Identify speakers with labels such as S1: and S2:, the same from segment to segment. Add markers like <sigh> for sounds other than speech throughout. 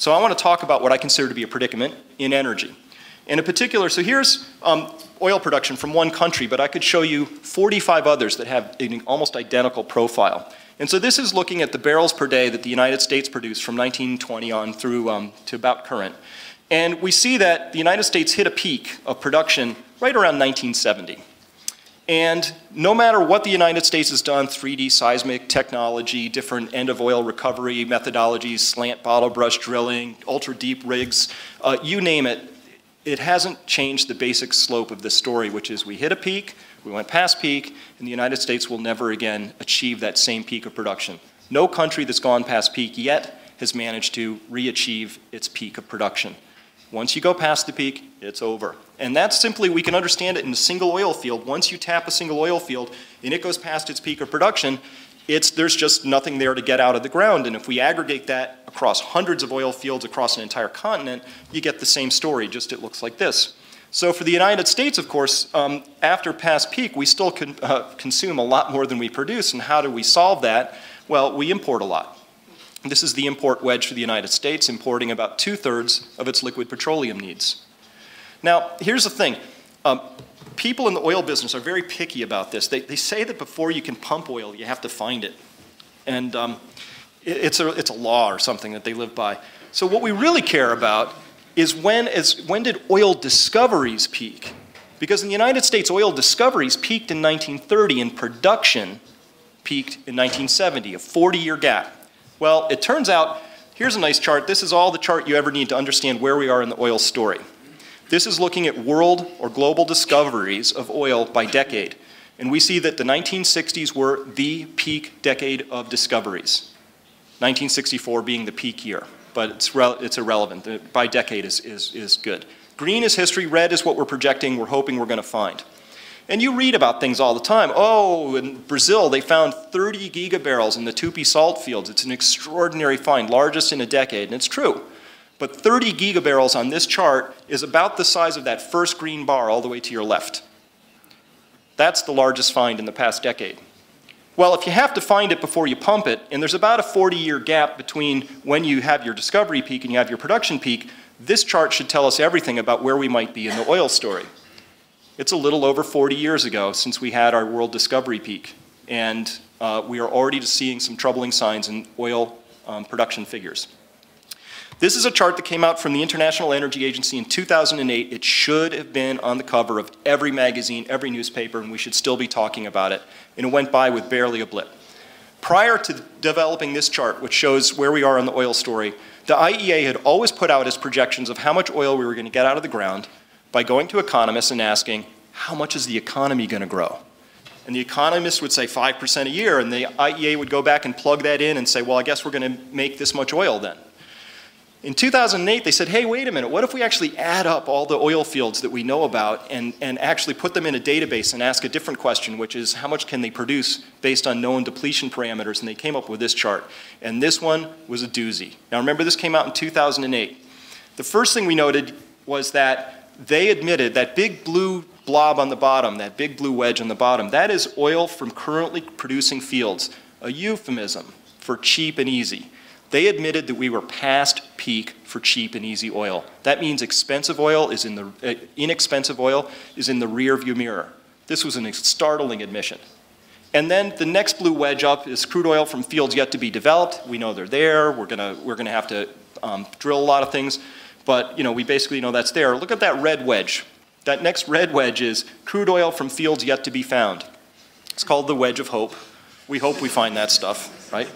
S1: So I want to talk about what I consider to be a predicament in energy. In particular, so here's um, oil production from one country, but I could show you 45 others that have an almost identical profile. And so this is looking at the barrels per day that the United States produced from 1920 on through um, to about current. And we see that the United States hit a peak of production right around 1970. And no matter what the United States has done, 3D seismic technology, different end of oil recovery methodologies, slant bottle brush drilling, ultra deep rigs, uh, you name it, it hasn't changed the basic slope of the story, which is we hit a peak, we went past peak, and the United States will never again achieve that same peak of production. No country that's gone past peak yet has managed to re-achieve its peak of production. Once you go past the peak, it's over. And that's simply, we can understand it in a single oil field. Once you tap a single oil field and it goes past its peak of production, it's, there's just nothing there to get out of the ground. And if we aggregate that across hundreds of oil fields across an entire continent, you get the same story, just it looks like this. So for the United States, of course, um, after past peak, we still uh, consume a lot more than we produce. And how do we solve that? Well, we import a lot. This is the import wedge for the United States, importing about two-thirds of its liquid petroleum needs. Now, here's the thing. Um, people in the oil business are very picky about this. They, they say that before you can pump oil, you have to find it. And um, it, it's, a, it's a law or something that they live by. So what we really care about is when, is when did oil discoveries peak? Because in the United States, oil discoveries peaked in 1930 and production peaked in 1970, a 40-year gap. Well, it turns out, here's a nice chart. This is all the chart you ever need to understand where we are in the oil story. This is looking at world or global discoveries of oil by decade. And we see that the 1960s were the peak decade of discoveries. 1964 being the peak year, but it's, it's irrelevant. The, by decade is, is, is good. Green is history, red is what we're projecting, we're hoping we're going to find. And you read about things all the time. Oh, in Brazil, they found 30 gigabarrels in the Tupi salt fields. It's an extraordinary find, largest in a decade, and it's true. But 30 gigabarrels on this chart is about the size of that first green bar all the way to your left. That's the largest find in the past decade. Well, if you have to find it before you pump it, and there's about a 40-year gap between when you have your discovery peak and you have your production peak, this chart should tell us everything about where we might be in the oil story. It's a little over 40 years ago since we had our world discovery peak, and uh, we are already seeing some troubling signs in oil um, production figures. This is a chart that came out from the International Energy Agency in 2008. It should have been on the cover of every magazine, every newspaper, and we should still be talking about it. And it went by with barely a blip. Prior to developing this chart, which shows where we are on the oil story, the IEA had always put out its projections of how much oil we were going to get out of the ground by going to economists and asking, how much is the economy going to grow? And the economists would say 5% a year, and the IEA would go back and plug that in and say, well, I guess we're going to make this much oil then. In 2008, they said, hey, wait a minute, what if we actually add up all the oil fields that we know about and, and actually put them in a database and ask a different question, which is how much can they produce based on known depletion parameters? And they came up with this chart. And this one was a doozy. Now remember, this came out in 2008. The first thing we noted was that they admitted that big blue blob on the bottom, that big blue wedge on the bottom, that is oil from currently producing fields, a euphemism for cheap and easy. They admitted that we were past peak for cheap and easy oil. That means expensive oil is in the, uh, inexpensive oil is in the rear view mirror. This was a startling admission. And then the next blue wedge up is crude oil from fields yet to be developed. We know they're there. We're gonna, we're gonna have to um, drill a lot of things. But you know, we basically know that's there. Look at that red wedge. That next red wedge is crude oil from fields yet to be found. It's called the wedge of hope. We hope we find that stuff, right?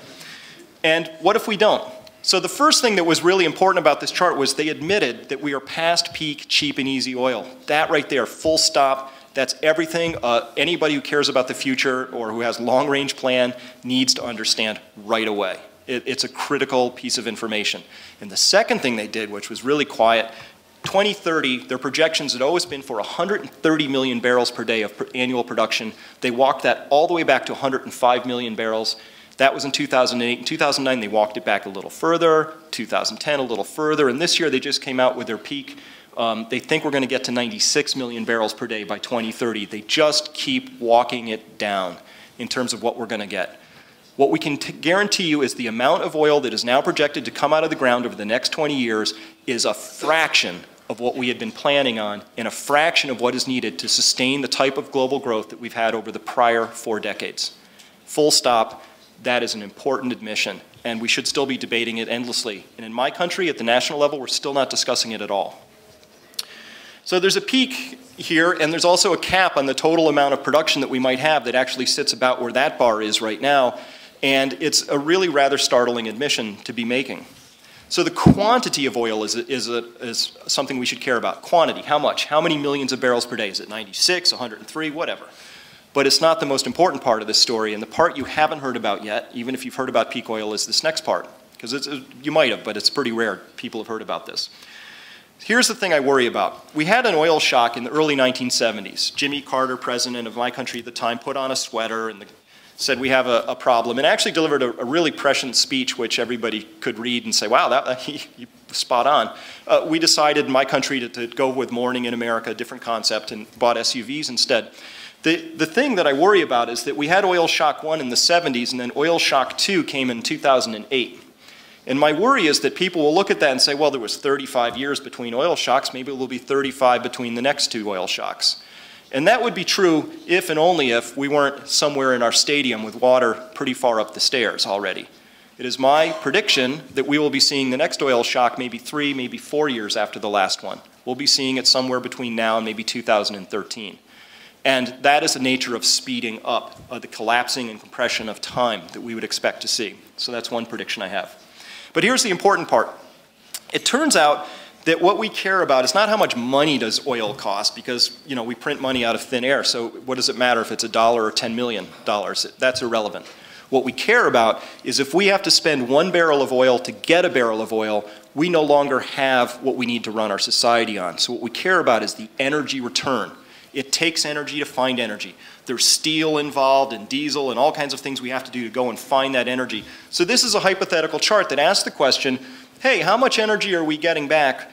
S1: And what if we don't? So the first thing that was really important about this chart was they admitted that we are past peak cheap and easy oil. That right there, full stop, that's everything uh, anybody who cares about the future or who has long range plan needs to understand right away. It, it's a critical piece of information. And the second thing they did, which was really quiet, 2030, their projections had always been for 130 million barrels per day of annual production. They walked that all the way back to 105 million barrels. That was in 2008. In 2009, they walked it back a little further. 2010, a little further. And this year, they just came out with their peak. Um, they think we're going to get to 96 million barrels per day by 2030. They just keep walking it down in terms of what we're going to get. What we can guarantee you is the amount of oil that is now projected to come out of the ground over the next 20 years is a fraction of what we had been planning on and a fraction of what is needed to sustain the type of global growth that we've had over the prior four decades. Full stop, that is an important admission, and we should still be debating it endlessly. And in my country, at the national level, we're still not discussing it at all. So there's a peak here, and there's also a cap on the total amount of production that we might have that actually sits about where that bar is right now, and it's a really rather startling admission to be making. So the quantity of oil is, is, a, is something we should care about. Quantity, how much? How many millions of barrels per day? Is it 96, 103, whatever? But it's not the most important part of this story, and the part you haven't heard about yet, even if you've heard about peak oil, is this next part. Because you might have, but it's pretty rare people have heard about this. Here's the thing I worry about. We had an oil shock in the early 1970s. Jimmy Carter, president of my country at the time, put on a sweater and the, said we have a, a, problem, and actually delivered a, a, really prescient speech which everybody could read and say, wow, that, he, he <laughs> spot on. Uh, we decided in my country to, to go with morning in America, a different concept, and bought SUVs instead. The, the thing that I worry about is that we had oil shock 1 in the 70s, and then oil shock 2 came in 2008. And my worry is that people will look at that and say, well, there was 35 years between oil shocks, maybe it will be 35 between the next two oil shocks. And that would be true if and only if we weren't somewhere in our stadium with water pretty far up the stairs already. It is my prediction that we will be seeing the next oil shock maybe three, maybe four years after the last one. We'll be seeing it somewhere between now and maybe 2013. And that is the nature of speeding up, uh, the collapsing and compression of time that we would expect to see. So that's one prediction I have. But here's the important part. It turns out that what we care about is not how much money does oil cost because you know we print money out of thin air so what does it matter if it's a dollar or 10 million dollars that's irrelevant what we care about is if we have to spend one barrel of oil to get a barrel of oil we no longer have what we need to run our society on so what we care about is the energy return it takes energy to find energy. There's steel involved and diesel and all kinds of things we have to do to go and find that energy. So this is a hypothetical chart that asks the question, hey, how much energy are we getting back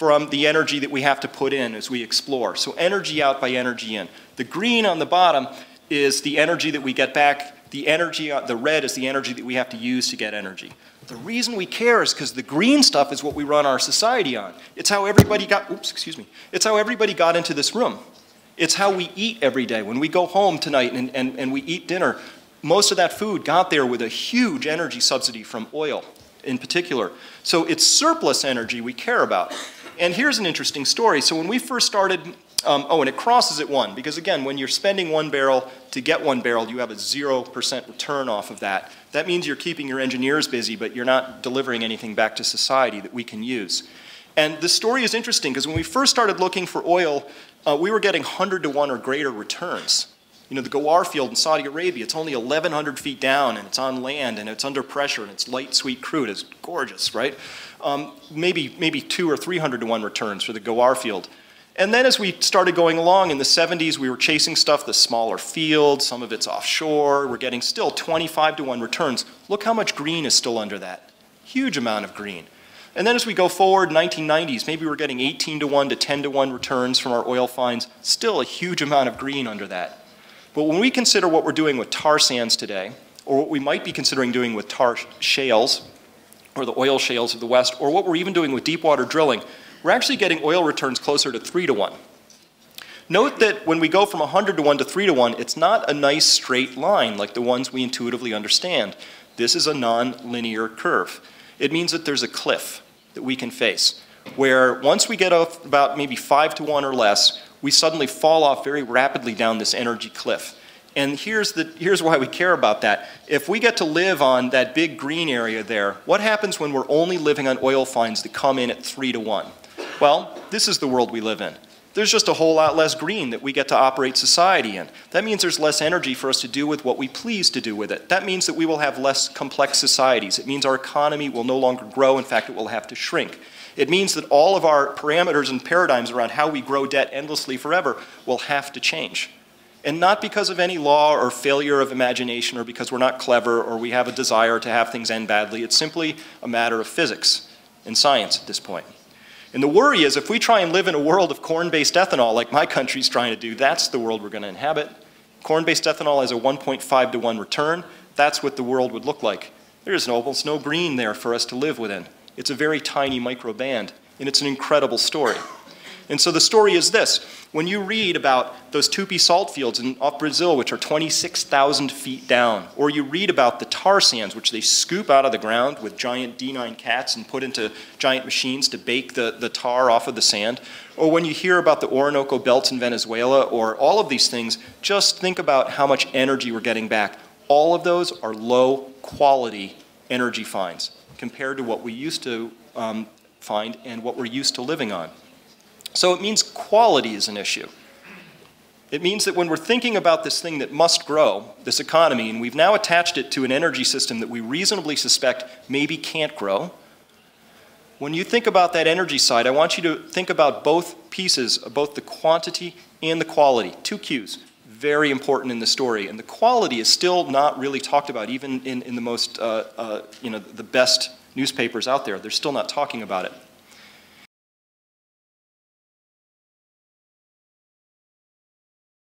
S1: from the energy that we have to put in as we explore? So energy out by energy in. The green on the bottom is the energy that we get back. The energy, uh, the red is the energy that we have to use to get energy. The reason we care is because the green stuff is what we run our society on. It's how everybody got, oops, excuse me. It's how everybody got into this room. It's how we eat every day. When we go home tonight and, and, and we eat dinner, most of that food got there with a huge energy subsidy from oil in particular. So it's surplus energy we care about. And here's an interesting story. So when we first started, um, oh, and it crosses at one, because again, when you're spending one barrel to get one barrel, you have a 0% return off of that. That means you're keeping your engineers busy, but you're not delivering anything back to society that we can use. And the story is interesting because when we first started looking for oil uh, we were getting 100 to 1 or greater returns. You know, the Ghawar field in Saudi Arabia, it's only 1,100 feet down and it's on land and it's under pressure and it's light, sweet crude. It's gorgeous, right? Um, maybe, maybe two or 300 to 1 returns for the Ghawar field. And then as we started going along in the 70s, we were chasing stuff, the smaller fields, some of it's offshore. We're getting still 25 to 1 returns. Look how much green is still under that. Huge amount of green. And then as we go forward, 1990s, maybe we're getting 18 to 1 to 10 to 1 returns from our oil finds, still a huge amount of green under that. But when we consider what we're doing with tar sands today, or what we might be considering doing with tar shales, or the oil shales of the West, or what we're even doing with deep water drilling, we're actually getting oil returns closer to 3 to 1. Note that when we go from 100 to 1 to 3 to 1, it's not a nice straight line like the ones we intuitively understand. This is a non-linear curve it means that there's a cliff that we can face, where once we get about maybe five to one or less, we suddenly fall off very rapidly down this energy cliff. And here's, the, here's why we care about that. If we get to live on that big green area there, what happens when we're only living on oil finds that come in at three to one? Well, this is the world we live in there's just a whole lot less green that we get to operate society in. That means there's less energy for us to do with what we please to do with it. That means that we will have less complex societies. It means our economy will no longer grow. In fact, it will have to shrink. It means that all of our parameters and paradigms around how we grow debt endlessly forever will have to change. And not because of any law or failure of imagination or because we're not clever or we have a desire to have things end badly. It's simply a matter of physics and science at this point. And the worry is if we try and live in a world of corn-based ethanol like my country's trying to do, that's the world we're going to inhabit. Corn-based ethanol has a 1.5 to 1 return. that's what the world would look like. There's almost no green there for us to live within. It's a very tiny microband, and it's an incredible story. And so the story is this. When you read about those Tupi salt fields in, off Brazil, which are 26,000 feet down, or you read about the tar sands, which they scoop out of the ground with giant D9 cats and put into giant machines to bake the, the tar off of the sand, or when you hear about the Orinoco belts in Venezuela, or all of these things, just think about how much energy we're getting back. All of those are low quality energy finds compared to what we used to um, find and what we're used to living on. So it means quality is an issue. It means that when we're thinking about this thing that must grow, this economy, and we've now attached it to an energy system that we reasonably suspect maybe can't grow, when you think about that energy side, I want you to think about both pieces, both the quantity and the quality. Two Qs, very important in the story. And the quality is still not really talked about, even in, in the most, uh, uh, you know, the best newspapers out there. They're still not talking about it.